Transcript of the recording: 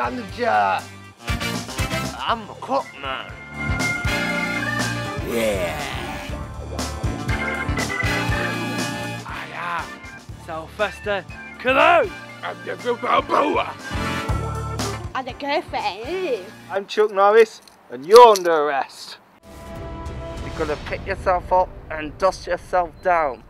manager. I'm a cook man. Yeah. I am Sylvester Cologne. I'm the Balboa. And a girlfriend. Eh? I'm Chuck Norris, and you're under arrest. You're gonna pick yourself up and dust yourself down.